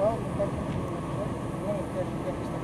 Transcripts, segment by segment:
Павловна, как, ну, как, как,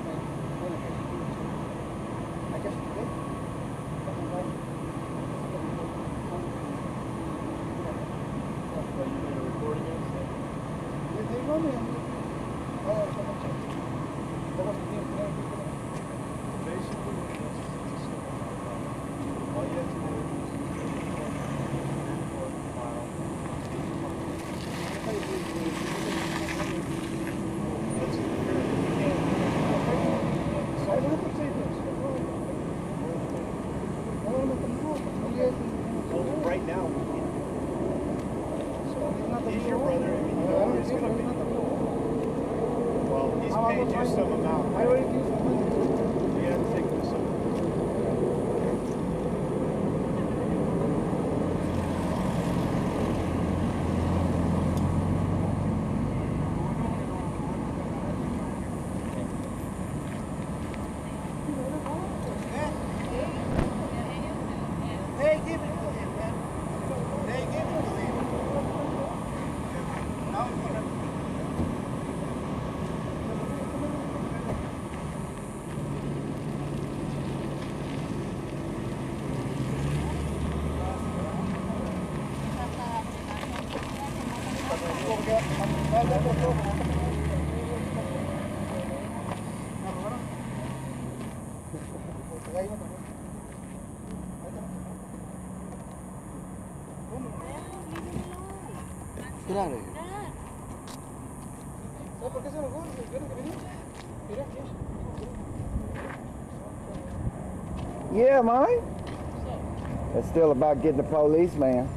It's still about getting the police, man.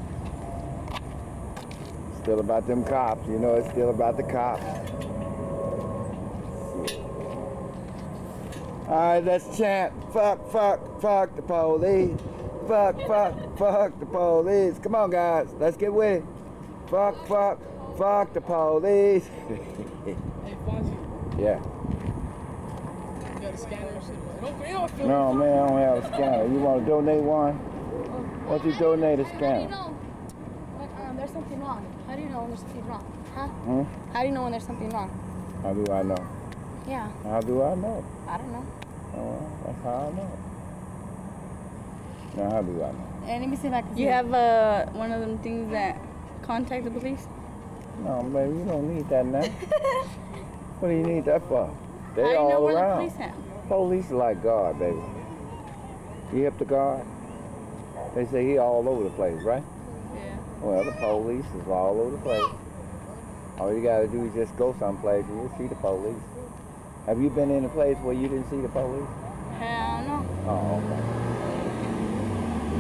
Still about them cops. You know, it's still about the cops. All right, let's chant. Fuck, fuck, fuck the police. Fuck, fuck, fuck the police. Come on, guys. Let's get with it. Fuck, fuck, fuck the police. Hey, Fonzie, yeah. you got a scanner or shit? Don't feel it. No, man, I don't have a scanner. You want to donate one? Why don't you donate a How do you scanner? know when um, there's something wrong? How do you know when there's something wrong? Huh? Hmm? How do you know when there's something wrong? How do I know? Yeah, How do I know? I don't know. Oh, that's how I know. Now, how do I know? And let me see if I can see. You have uh, one of them things that contact the police? No, baby, you don't need that now. what do you need that for? They How do you know all where around. Police is like God, baby. You hip the God? They say he all over the place, right? Yeah. Well, the police is all over the place. All you gotta do is just go someplace and you'll see the police. Have you been in a place where you didn't see the police? Hell no. Oh, okay.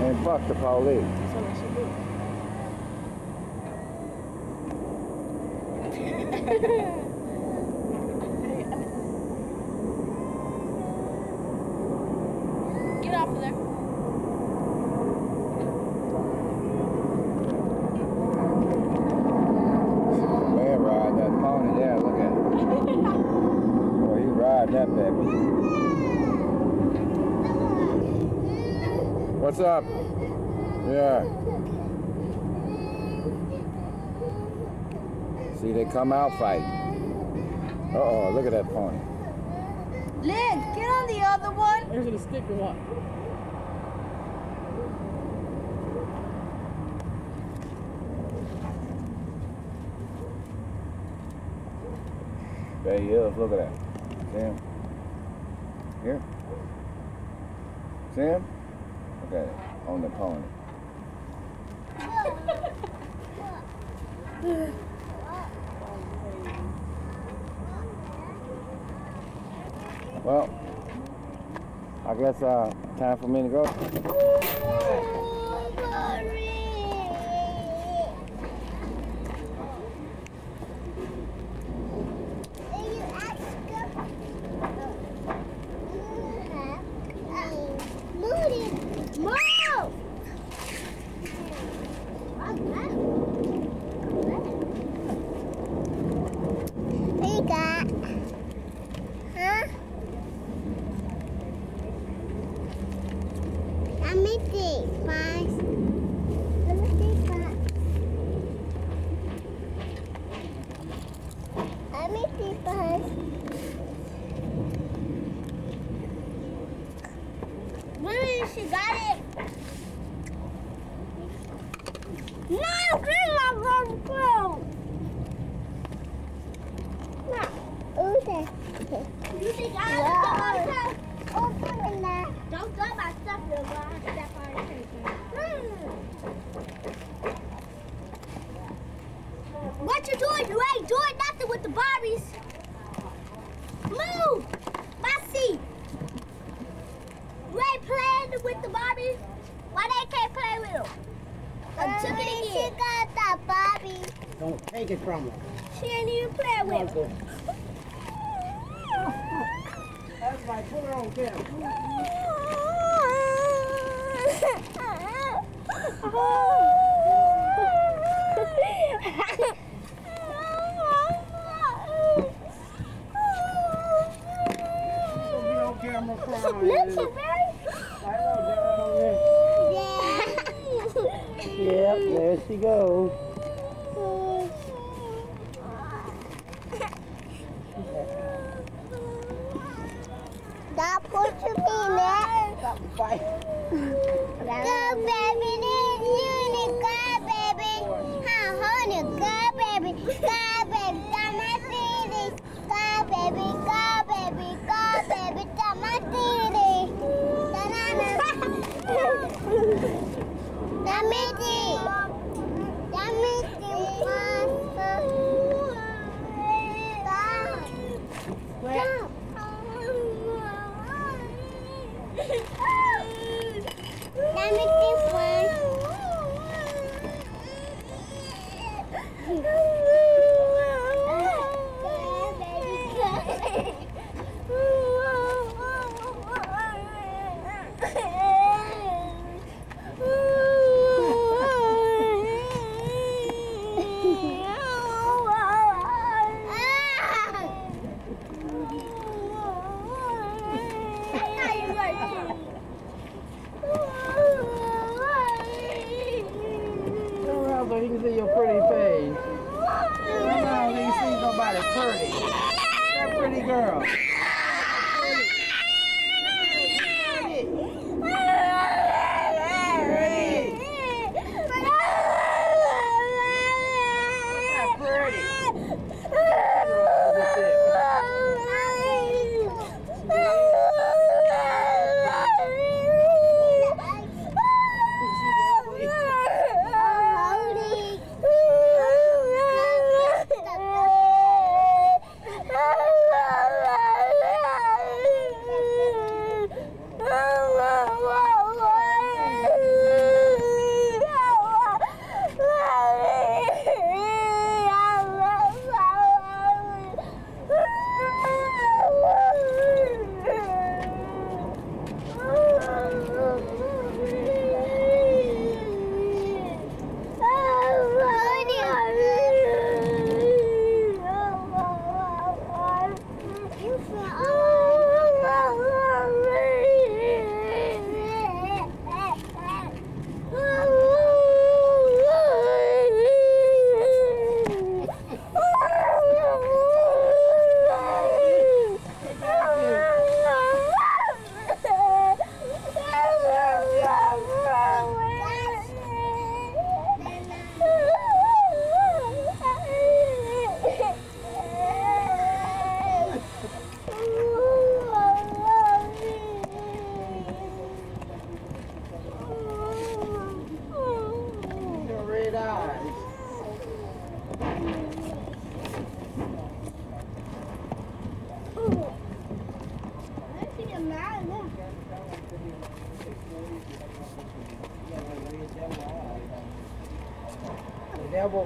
And fuck the police. That's what I should do off of there. Man riding that pony there, look at it. Boy, he riding that baby. What's up? Yeah. See, they come out fighting. Uh oh, look at that pony. Lynn, get on the other one. There's a stick or what? There he is. Look at that. See him? Here. See him? Okay, on the pony. Well, I guess uh, time for me to go. Move! Hey, Kat. Huh? Let me see first. Let me see first. Let me see first. Mommy, she got it. No, Grandma got it. No. Okay. You think I have to go Open that. Don't throw my stuff, little boy. I step on your paper. What you doing? You ain't doing nothing with the Barbies. Move! My seat. You ain't playing Barbies. Why they can't play with them? I took it again. She got that Barbie. Don't take it from her. She ain't even play with it. That's right. Put her on camera.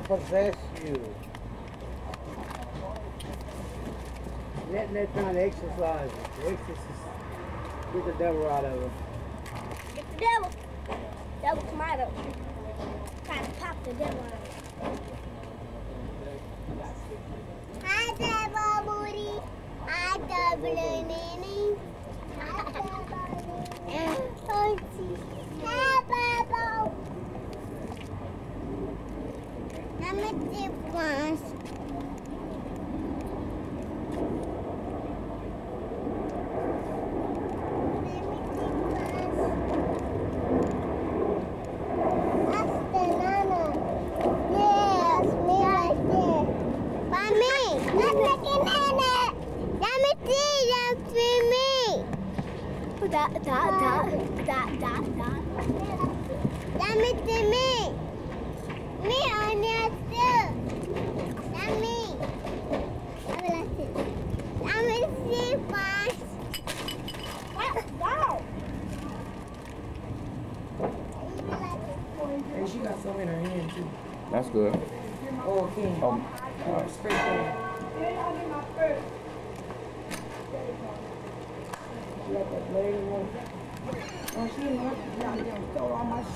Possess you. Letting that trying to exercise it. Get the devil out of her. Get the devil. Devil come out of it. Try to pop the devil out. Hi, devil booty. Hi, devil nanny. Hi, Bubble. Let me see once. That's the nana. Yes, me right there. By me. That's the nana. Let me see them for me. Da da da da da da. Let me see me. Me on your still. Let me. I will let it. Let me see first. Let's go. And she got some in her hand too. That's good. Oh, King. Um, Oh, spray can. She got that blade in one. Oh, she didn't want to down there and stole all my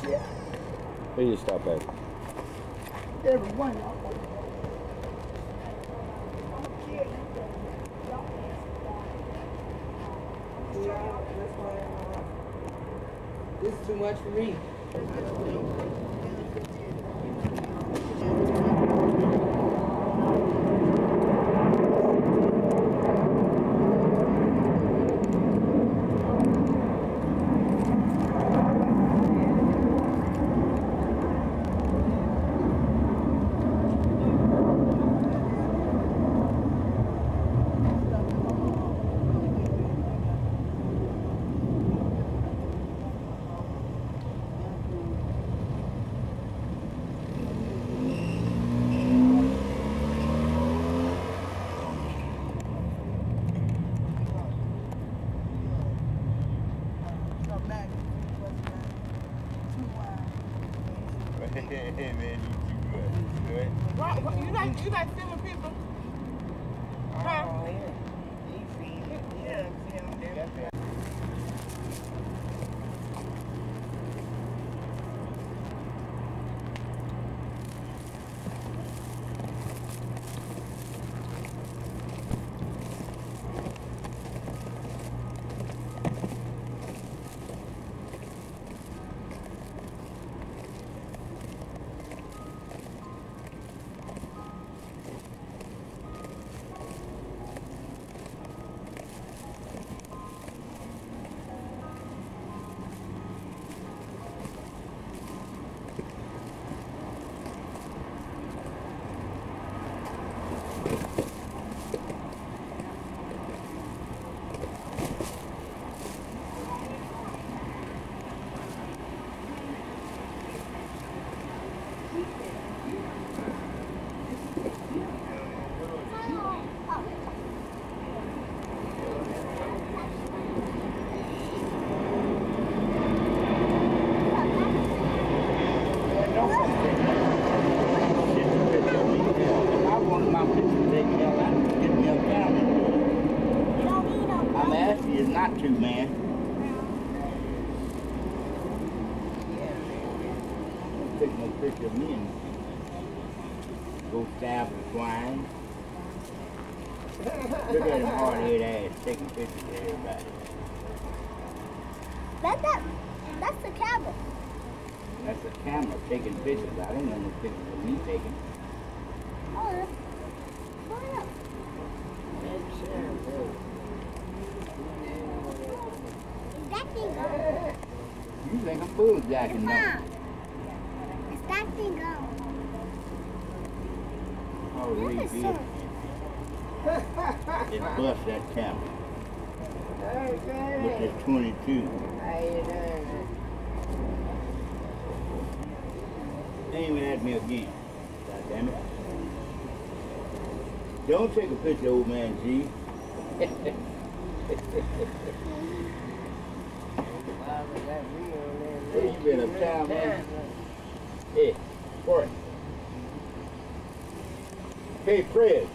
shit. you stop that. Every one of them. This is too much for me. That, that, that's the camera. That's the camera taking pictures. I don't know no pictures of me taking. Oh, that's, oh, yeah. That thing go? You think I'm bulldjacking now? Mom, is that thing go? Oh, That really is did. It bust that camera. Baby. at 22. How you doing? They ain't even at me again. God damn it. Don't take a picture, old man G. Hey, you been man? Hey, Fred.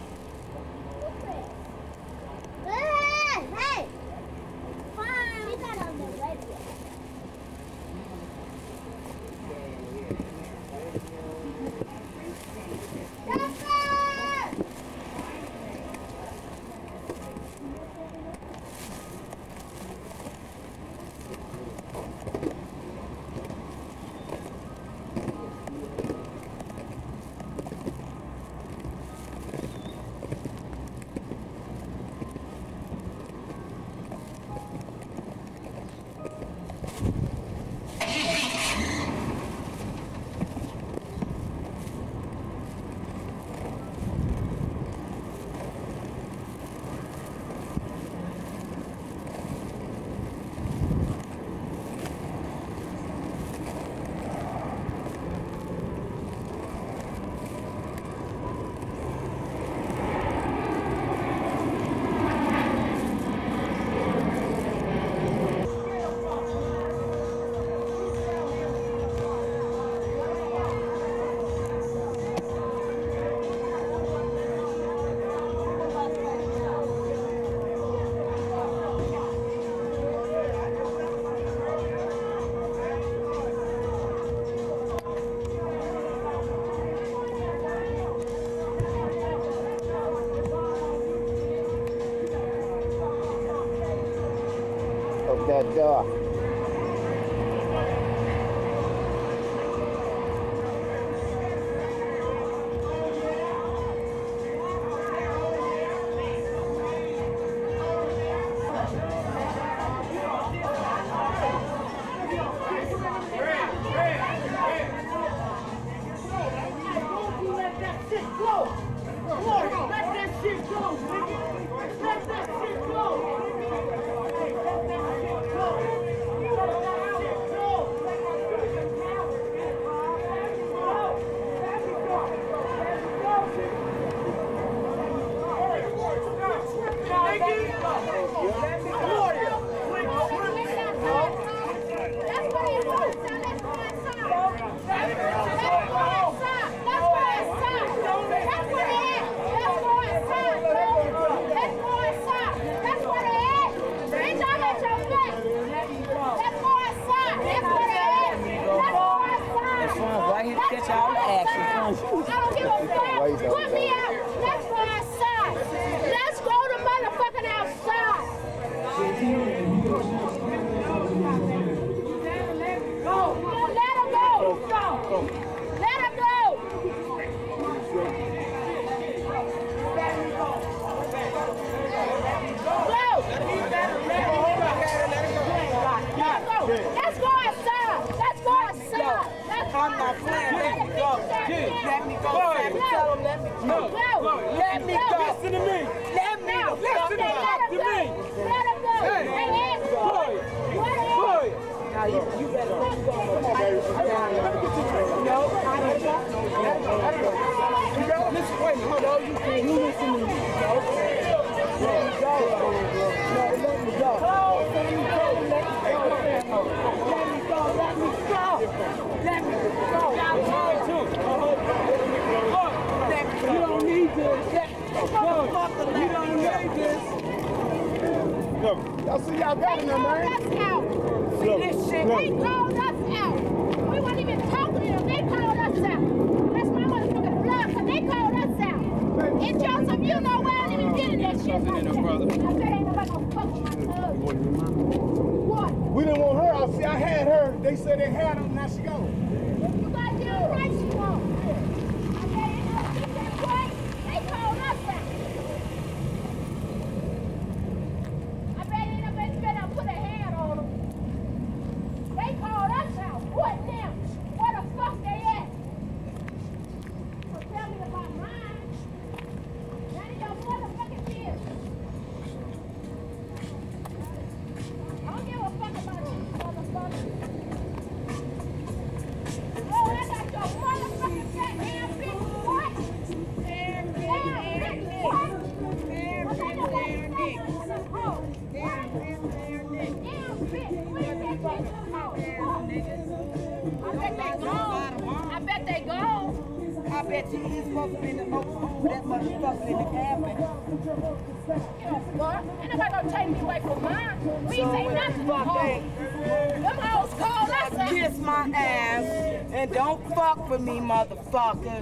Fuck for me, motherfucker.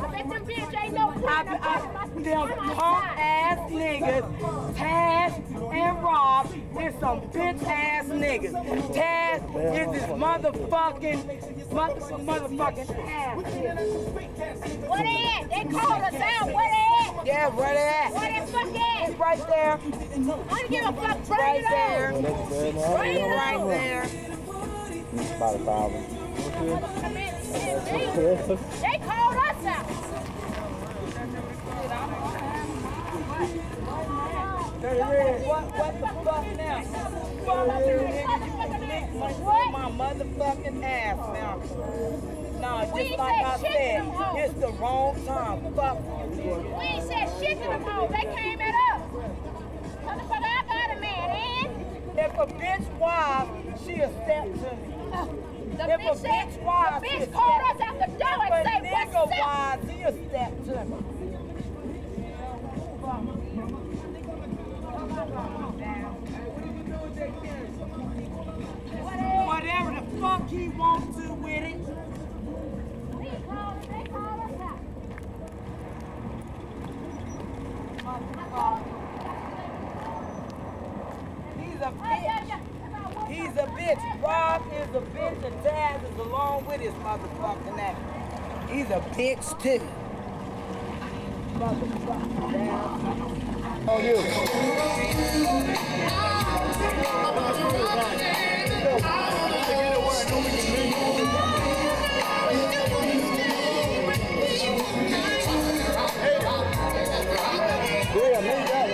I bet them bitch ain't no I, I, them punk ass niggas, Taz and Rob is some bitch ass niggas. Taz is this motherfucking, mother, motherfucking ass. Where they at? They called us out. Where they at? Yeah, where they at? Where they fuck at? It's right there, I don't give a fuck. Bring right it there, on. Well, that's good, man. Bring it right on. there. About a thousand. They called us out. What, the fuck now? My, motherfucking ass now. Nah, just like I said it's the wrong time. Fuck you. We ain't said shit to them hoes. They came at us. Motherfucker, I got a man, and If a bitch wife, she a step to me. The If bitch said, bitch the bitch called us out the door and nigga what's up? he a step to me. Whatever the fuck he wants to with it. Called, they called us out a bitch. He's a bitch. Rob is a bitch and Taz is along with his motherfucking ass. He's a bitch too. On you. Yeah, make that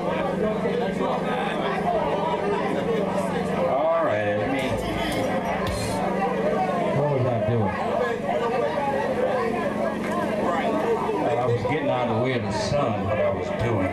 son what I was doing.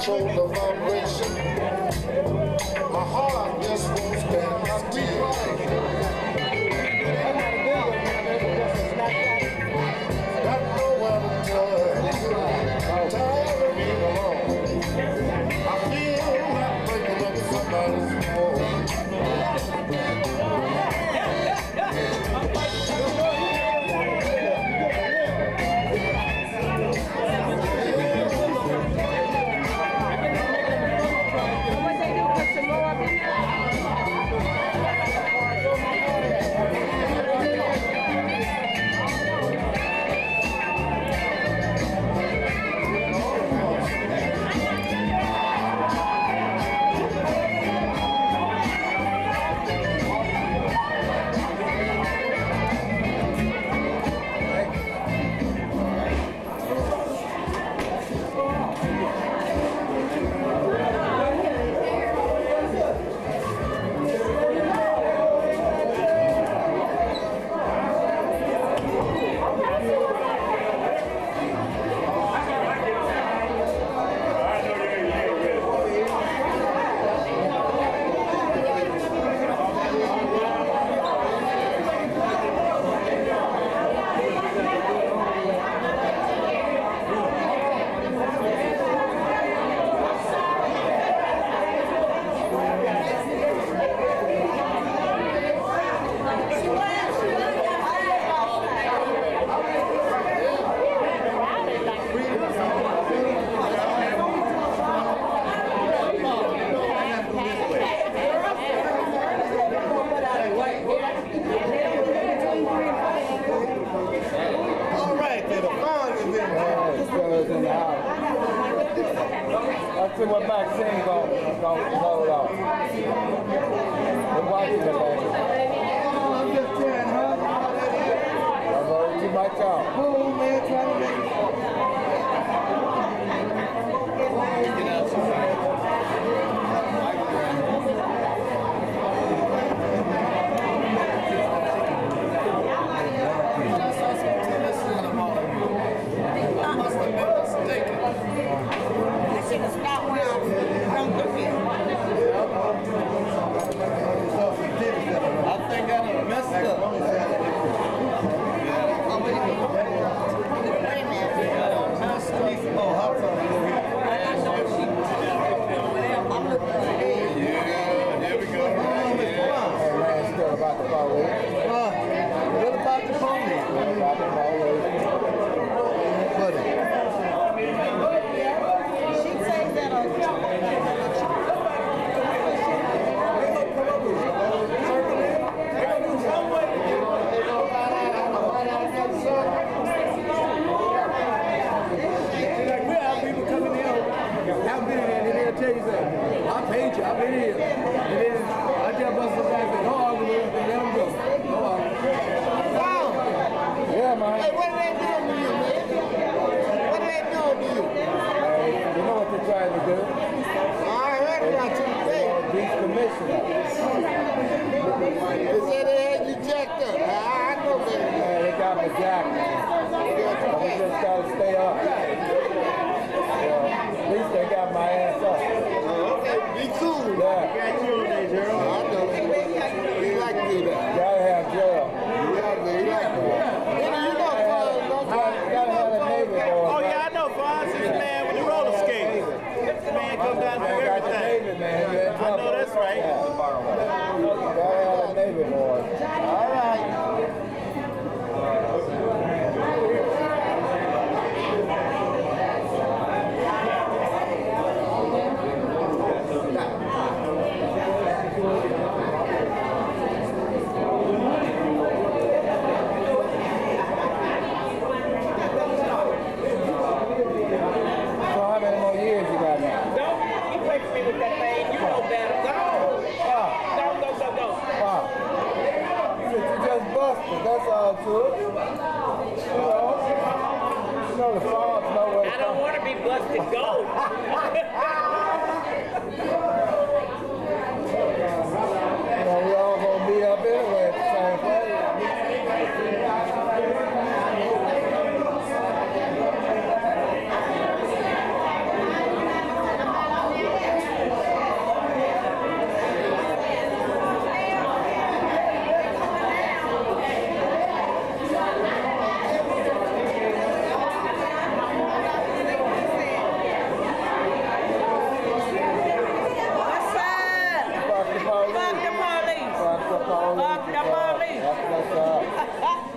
Control the vibration. My heart just won't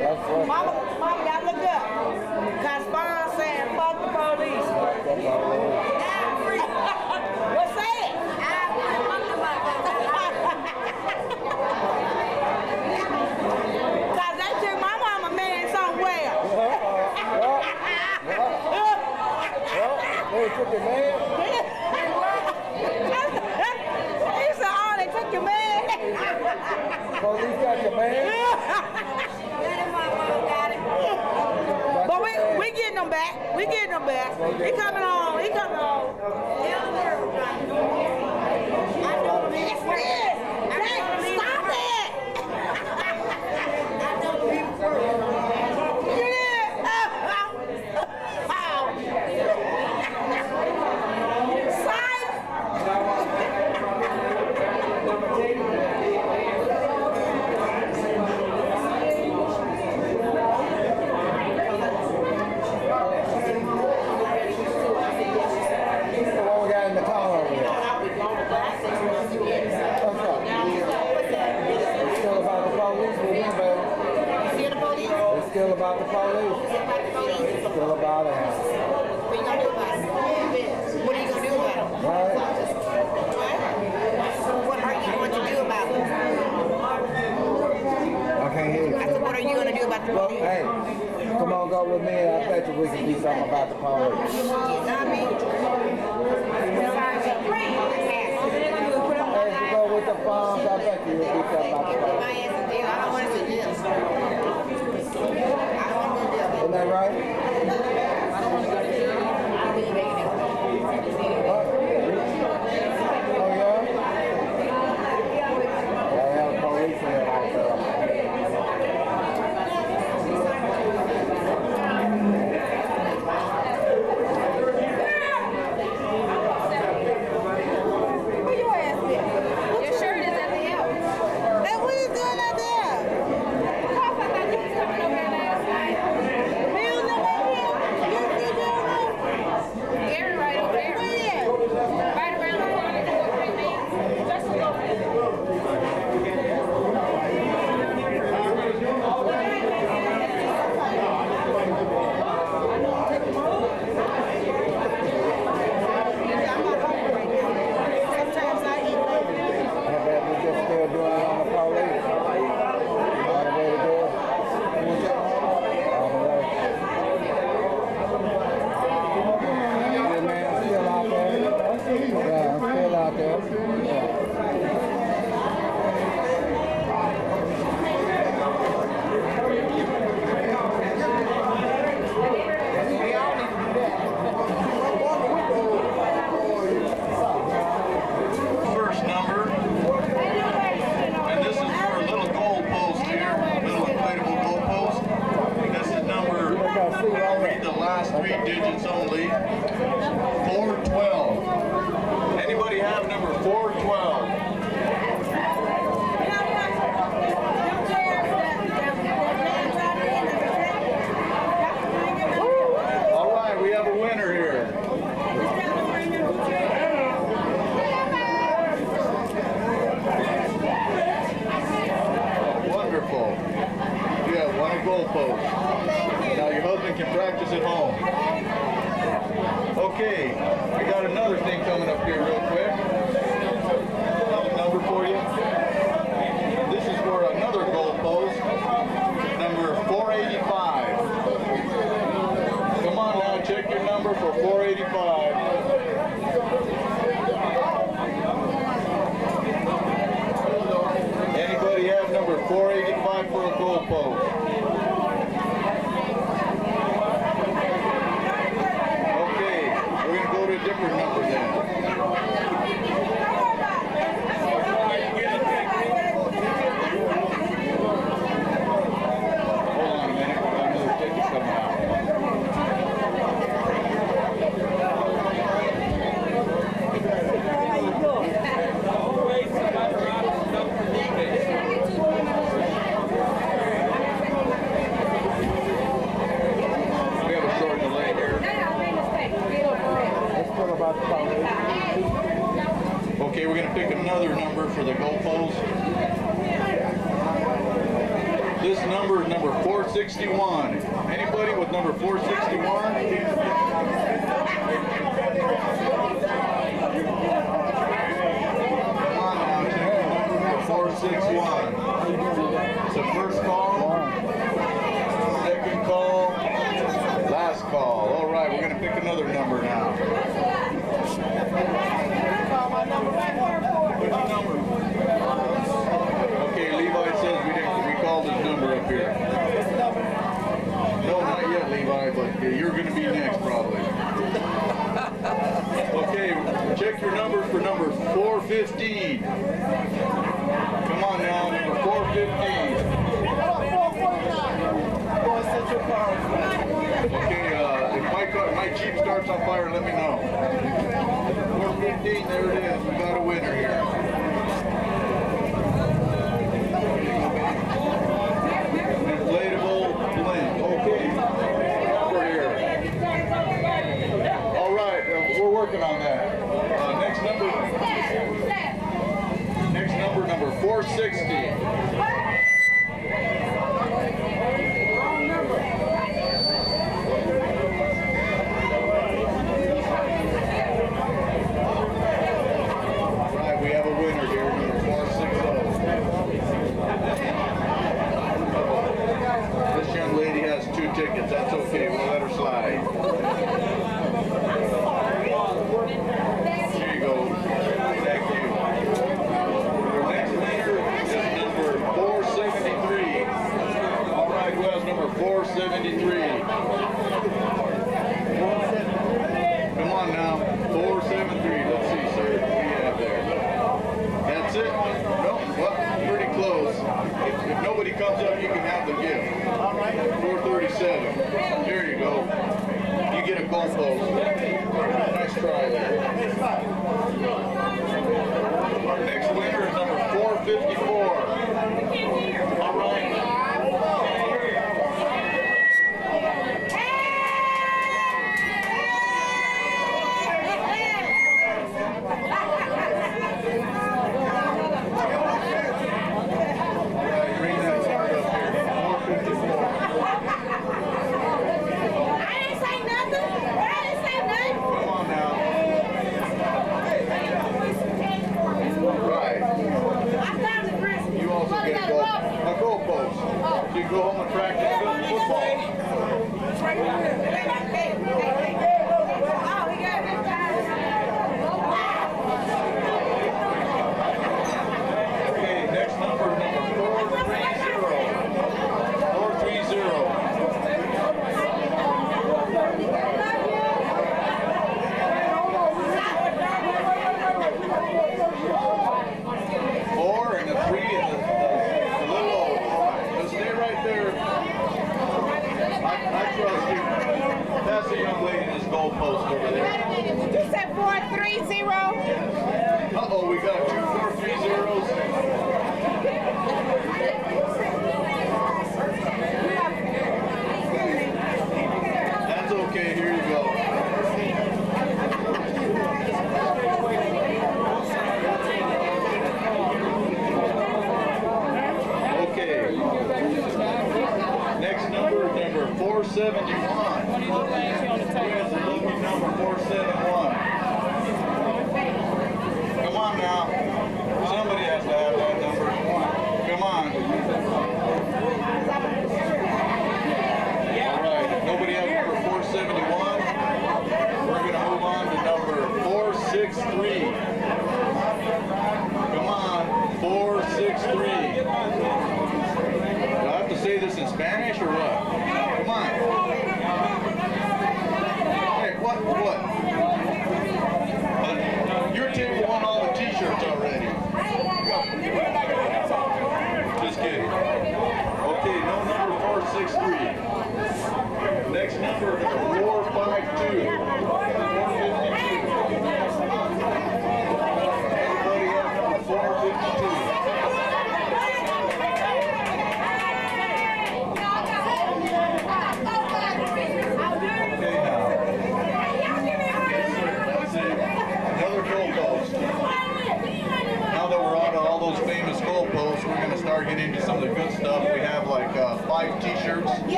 Mama, my. back. Coming on. He's coming on. talk with me, I bet you we can do something about the party. If you go with the I bet you we'll do something about the party.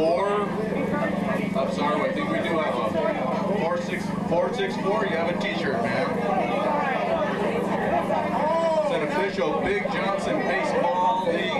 four. I'm sorry, I think we do have a four six four six four. You have a T-shirt, man. It's an official Big Johnson Baseball League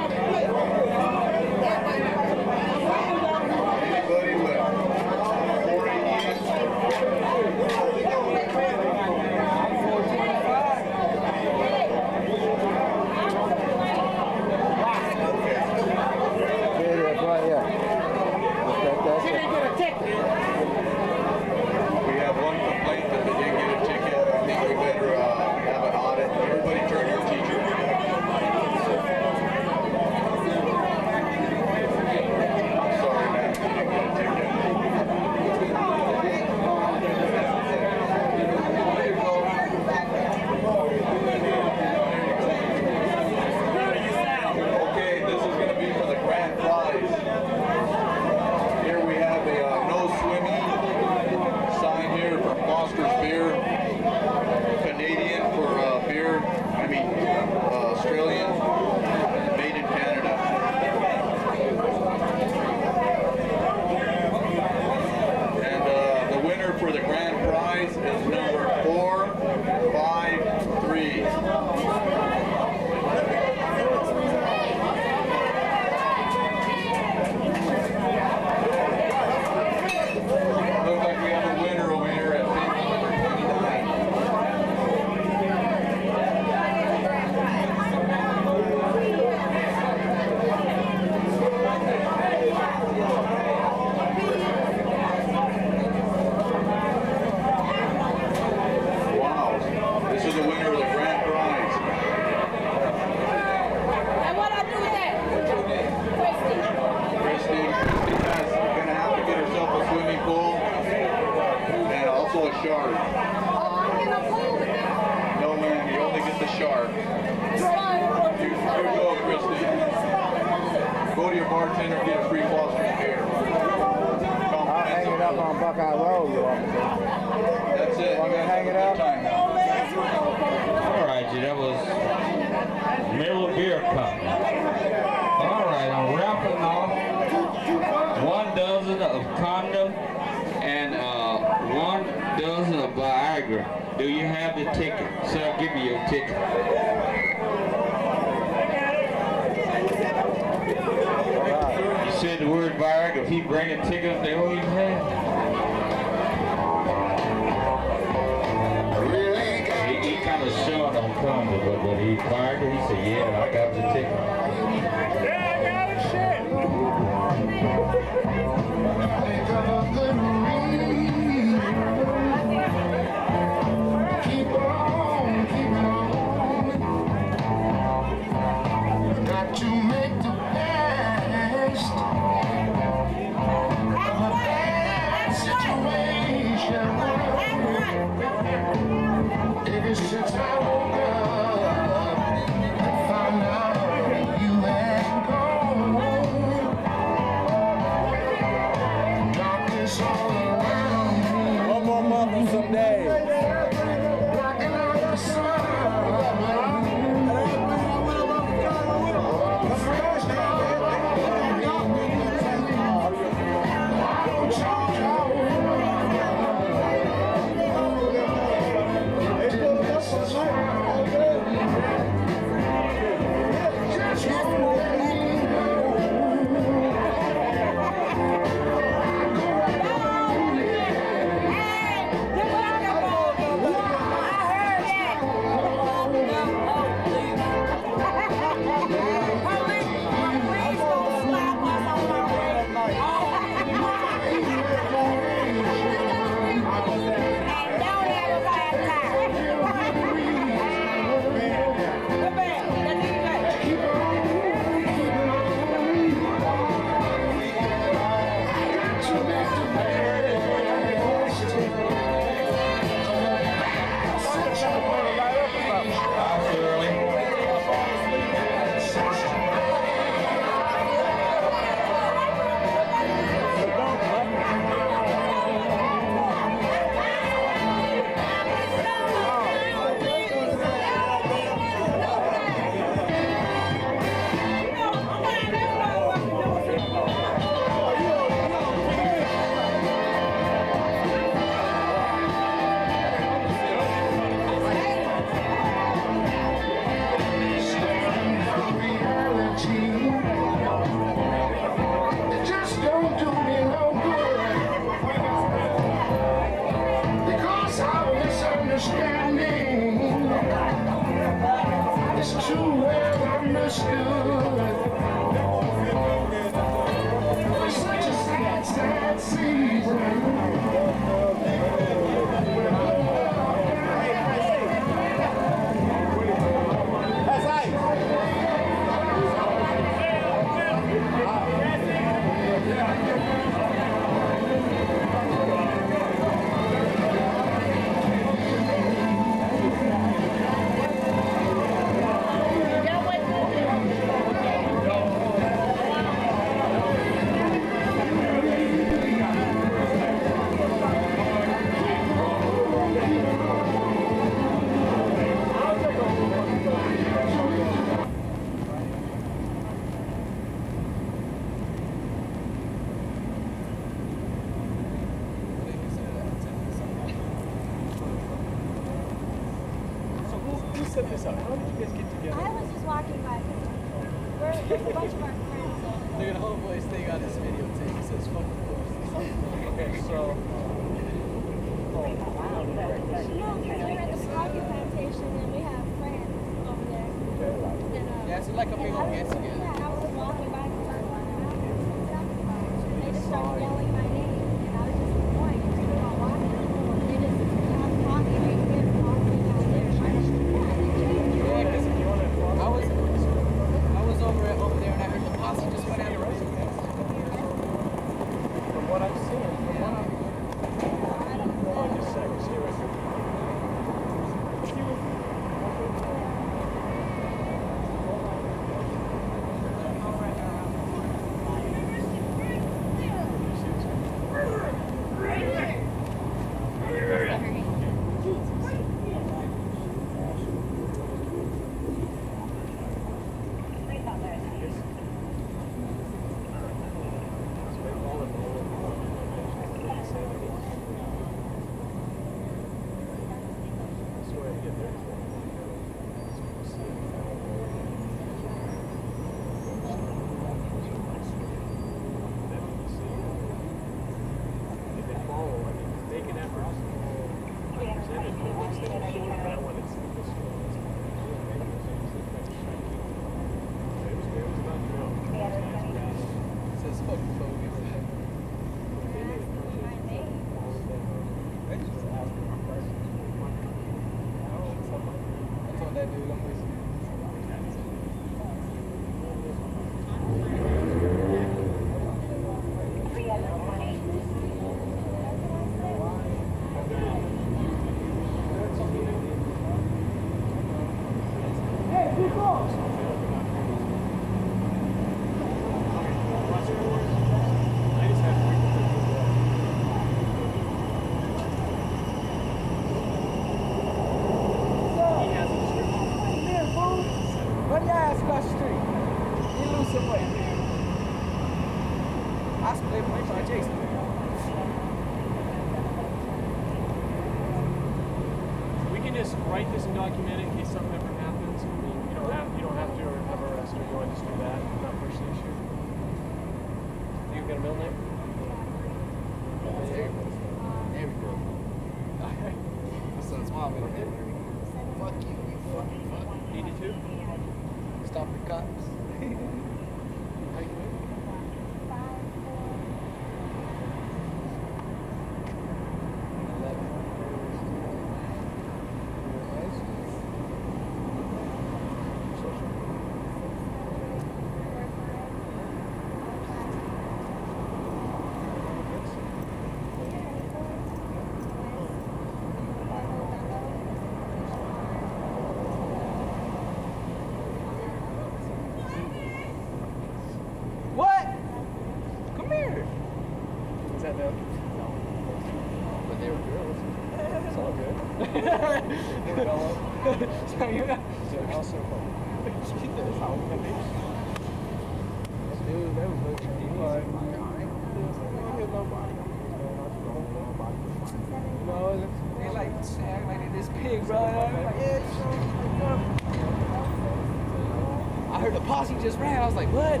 I heard the posse just ran. I was like, what?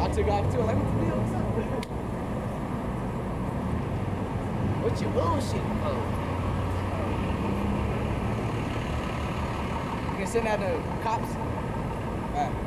I took off too. I'm like, what the deal? What's your bullshit, bro? They send out the cops. All right.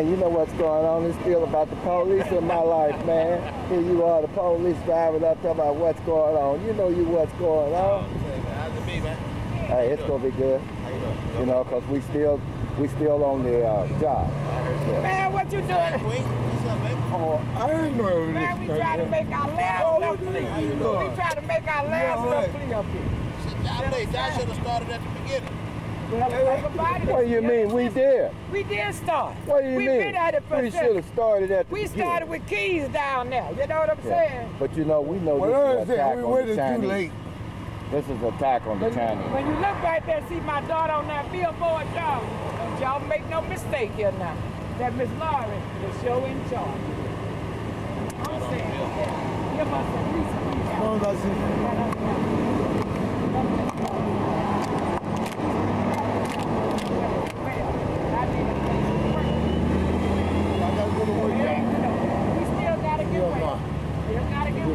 Man, you know what's going on. It's still about the police in my life, man. Here you are, the police driving up talking about what's going on. You know you what's going on. How's it be, man? Hey, it's gonna be good. You know, cause we still we still on the uh, job. Yeah. Man, what you doing? Oh, I ain't know Man, we try to make our last little plea. We try to make our last little plea up here. Y'all. Y'all should have started at the beginning. Well, What do you mean? We did. We did start. What do you we mean? been at it for we should have started at the We beginning. started with keys down there. You know what I'm Yeah. saying? But you know, we know Well, this is an attack we on waited the too Chinese. late. This is attack on the When, Chinese. when you look right there, see my daughter on that billboard, y'all. Don't y'all make no mistake here now. That Miss Laurie is show in charge. I'm saying, yeah, give us at least three We still gotta get well. Still gotta get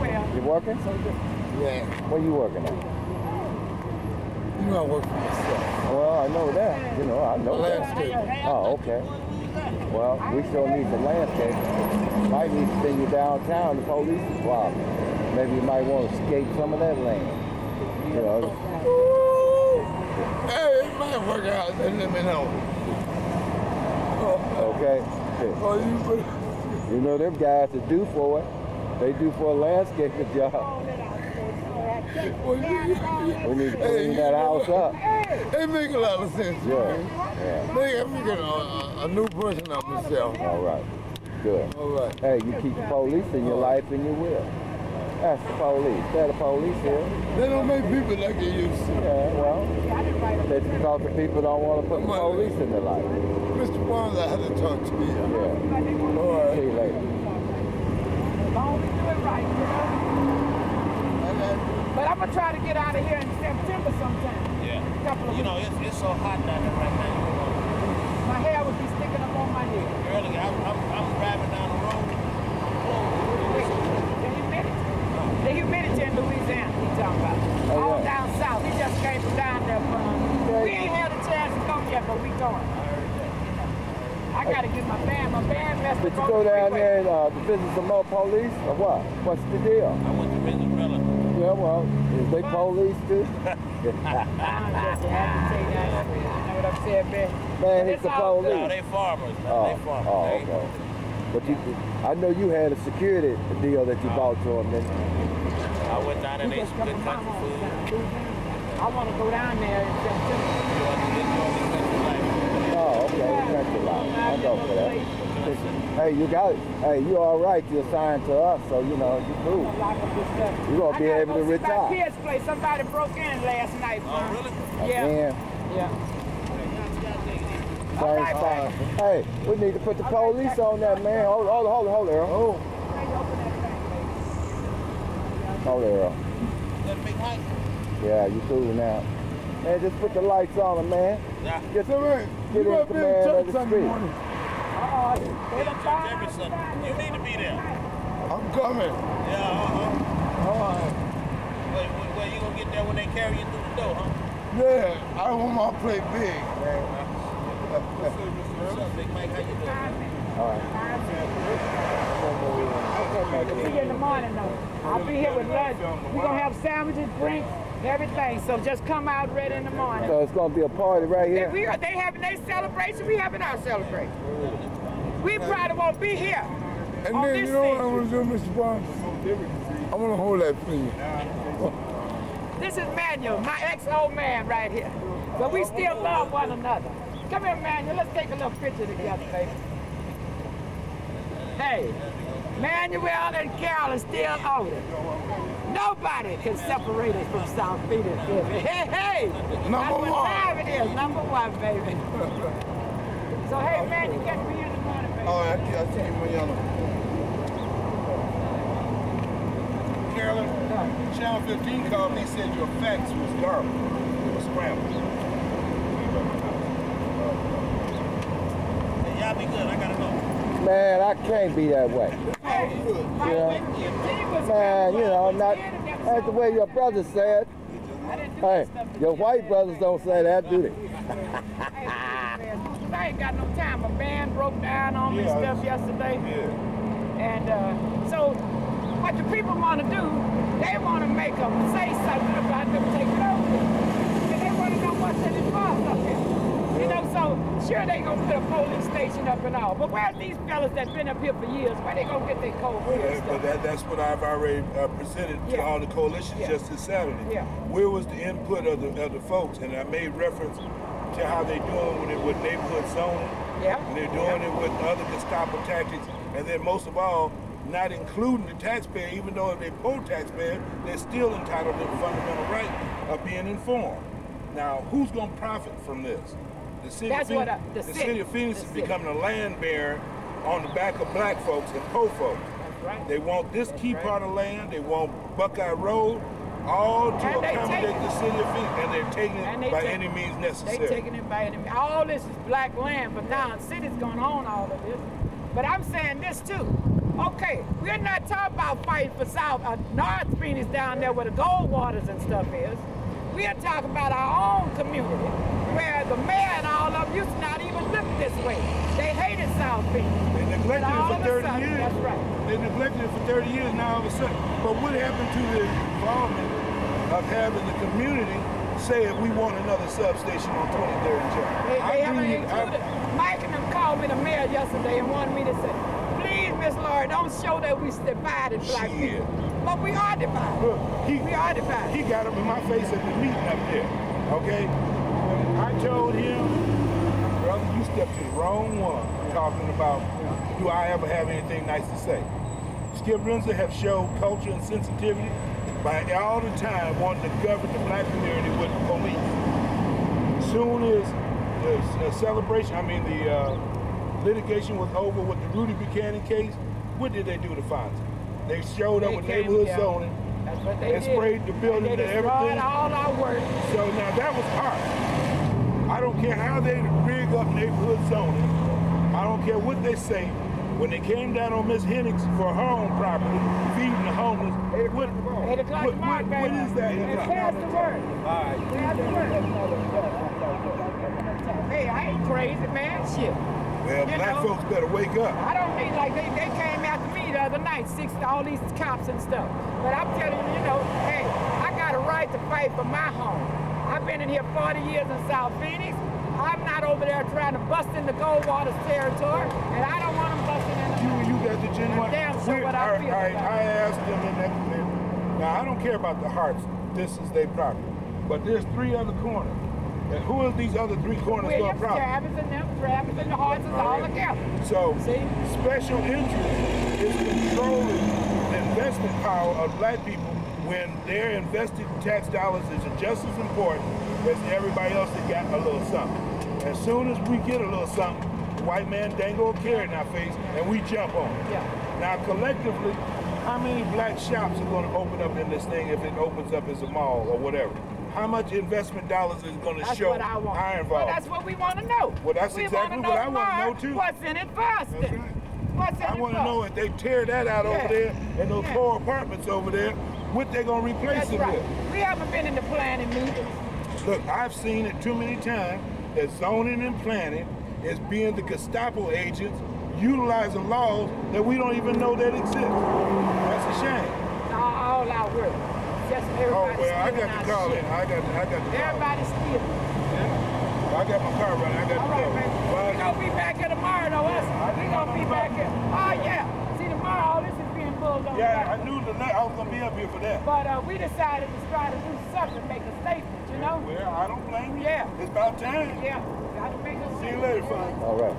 well. You working? Yeah. Where you working at? You know I work for myself. Well, I know that. You know, I know that. Landscape. Oh, okay. Well, we still need the landscape. Might need to send you downtown. The police is robbing. Maybe you might want to escape some of that land. You know. Hey, it might work out. Then let me know. Okay. Oh, you You know them guys that do for it. They do for a landscaping job. We need to clean that house up. It make a lot of sense. Yeah. Yeah. Make, I'm making a, a, a new version of myself. All right. Good. All right. Hey, you keep the police in your life and you will. That's the police. They're the police here. They don't make people like they used to. Yeah, well, that's because the people don't want to put the police in their life. Mr. Barnes, I had to talk to you. Yeah. All right. See you later. Long as you do it right, you know? But I'm gonna try to get out of here in September sometime. Yeah. Couple of You know, it's, it's so hot down there right now. You know, My hair would be sticking up on my head. earlier, I'm, I'm, I'm driving down the road. The humidity. The humidity in Louisiana, he talking about. Oh, All yeah. down south. We just came from down there from. We ain't had a chance to go yet, but we going. I gotta get my band. My band messed Did up you go down freeway. there and uh, to visit some more police or what? What's the deal? I went to visit Rilla. Yeah, well, is they police too? I just had to take that. You know what I'm saying, man? Man, it's the No, police. they farmers, man. Oh, they farmers. oh, They- okay. But you, I know you had a security deal that you bought to them, didn't? I went down and ate some good country food. I want to go down there in September. Oh, okay, country life. I go for that. Hey, you got it. Hey, you all right. You're assigned to us, so you know you cool. You're gonna be I gotta able to go My retire. kids play. Somebody broke in last night. Oh, really? Yeah. Again, Yeah. same spot. Hey, we need to put the police on that man. Hold, hold, hold, hold, Earl. Oh. Hold, Earl. Yeah, you cool now. Man, just put the lights on him, man. Yeah. Get, So, man, get you in gotta be command of the street. morning. Uh-oh. They done found Every Sunday. You need to be there. I'm coming. Yeah, uh-huh. All right. Wait, wait, wait, you gonna get there when they carry you through the door, huh? Yeah, I want my plate big. What's up, Big Mike? How you doing? All right. Okay, see you in the morning though. I'll be here with lunch. We're gonna have sandwiches, drinks, everything. So just come out ready in the morning. So it's gonna be a party right If here. we are, they having their celebration, we having our celebration. We probably won't be here. And then you know what I want to do, Mr. Barnes? I want to hold that for you. This is Manuel, my ex-old man right here. But we still love one another. Come here, Manuel. Let's take a little picture together, baby. Hey, Manuel and Carol are still older. Nobody can separate us from South Phoenix, baby. Hey, hey! Number That's what one. time it is, number one, baby. So, hey, man, you catch me in the morning, baby. All right, I'll see you mañana. Carolyn, Channel 15 called me, said your fax was garbage. It was scrambled. Hey, y'all be good. I gotta go. Man, I can't be that way. Hey, Yeah. Man, you know, not that's the way your brother said. Hey, your white brothers don't say that, do they? I ain't got no time. A van broke down on me and Yeah, stuff yesterday. Yeah. And uh, so what the people want to do, they want to make them say something about them taking over. And they want to know what's in it for up here. You know, sure they gonna put a police station up and all, but where are these fellas that been up here for years, where they gonna get their cold beer that- but that, that's what I've already uh, presented to all the coalitions Yeah. just this Saturday. Yeah. Where was the input of the, of the folks? And I made reference to how they're doing with it with neighborhood zoning. Yeah. And they're doing it with other Gestapo tactics. And then most of all, not including the taxpayer, even though if they poor taxpayer, they're still entitled to the fundamental right of being informed. Now, who's going to profit from this? The city, That's of what Phoenix, I- the the city. city of Phoenix is becoming a land bearer on the back of black folks and poor folks. right. They want this key part of land. They want Buckeye Road, all to And accommodate the city of Phoenix, and they're taking it they by take- any means necessary. They're taking it by any means. All this is black land, but now the city's going to own all of this. But I'm saying this too. Okay, we're not talking about fighting for South uh, North Phoenix down there where the Goldwaters and stuff is. We are talking about our own community, where the mayor and all of them used to not even look this way. They hated South Phoenix. They neglected it for 30 sudden- years. That's right. They neglected it for 30 years now all of a sudden. But what happened to the involvement of having the community say if we want another substation on 23rd and Jackson? They, I they haven't believe- I- Mike and them called me the mayor yesterday and wanted me to say, please, Miss Laurie, don't show that we divided black people. But we are divided. Look, he, we are divided. He got up in my face at the meeting up there. Okay? I told him, brother, you stepped to the wrong one talking about do I ever have anything nice to say. Skip Rimsza have showed culture and sensitivity by all the time wanting to govern the black community with the police. Soon as the celebration, I mean the uh, litigation was over with the Rudy Buchanan case, what did they do to Fonzie? They showed up They with neighborhood zoning That's what they and did. sprayed the building and and everything. all our work. So now that was art. I don't care how they rig up neighborhood zoning. I don't care what they say. When they came down on Miss Hennix for her own property, feeding the homeless, what, Eight o'clock what, what, what is that? And pass the word. All right. Pass the word. Hey, I ain't crazy, man. Shit. Well, You black know, folks better wake up. I don't mean like they, they came after me the other night, six all these cops and stuff. But I'm telling you, you know, hey, I got a right to fight for my home. I've been in here 40 years in South Phoenix. I'm not over there trying to bust into Goldwater's territory, and I don't want them busting into You, and you got the genuine. I'm damn sure what I right, feel all right, I asked them in that. Now I don't care about the hearts. This is their property. But there's three other corners. And who are these other three corners going to profit? Travis, and them, Travis, and the horses all together. So See? special interest is controlling the investment power of black people when their invested tax dollars is just as important as everybody else that got a little something. As soon as we get a little something, white man dangle a carrot in our face and we jump on it. Yeah. Now collectively, how many black shops are going to open up in this thing if it opens up as a mall or whatever? How much investment dollars is going to That's show what I want. Iron Well, that's what we want to know. Well, that's we exactly what I wanna know, too. What's in it for us then? What's in I want to know if they tear that out Yeah. over there and those Yeah. poor apartments over there, what they're gonna replace That's it right. with. We haven't been in the planning meetings. Look, I've seen it too many times that zoning and planning is being the Gestapo agents utilizing laws that we don't even know that exist. That's a shame. All, all our work. Just Oh well, I got our the call shit. in. I got, I got the call. Everybody stealing. I got my car running. I got All the right, call. man. Well, We gonna be back here tomorrow, though. Us. We gonna be back here. Oh yeah. See, tomorrow all this is being pulled on. yeah, back. I knew the night I was gonna be up here for that. But uh, we decided to try to do something, make a statement. You know? Well, I don't blame you. Yeah. It's about time. Yeah. Got to make a See you later, fun. All right.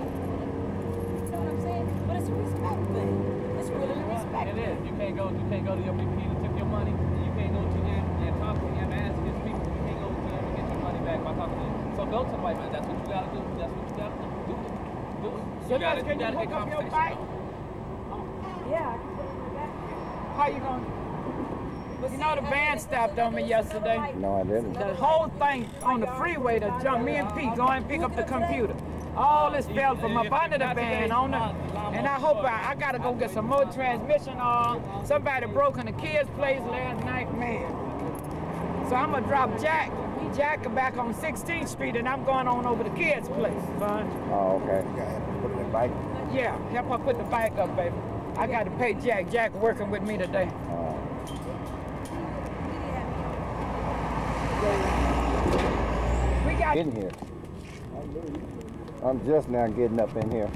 You know what I'm saying? But it's a respect thing. It's really a respect It thing. is. You can't go. You can't go to your people that took your money. and You can't go to him and talk to him, ask his people. You can't go to him and get your money back by talking to him. So go to the white man. That's what you gotta do. That's what you gotta do. Do it. Do it. So You gotta, guys, can you you gotta hook up your bike? Yeah, I can put it in the back. How you gonna? You know the van stopped on me yesterday. No, I didn't. The whole thing on the freeway to jump me and Pete go and pick up the computer. All this fell from up under the van on the, And I hope I, I gotta go get some more transmission on. Somebody broke in the kids' place last night, man. So I'm gonna drop Jack, Jack back on 16th Street, and I'm going on over to kids' place, son. Oh, okay. Put the bike. Yeah, help her put the bike up, baby. I got to pay Jack. Jack working with me today. Uh, we got in here. I'm just now getting up in here.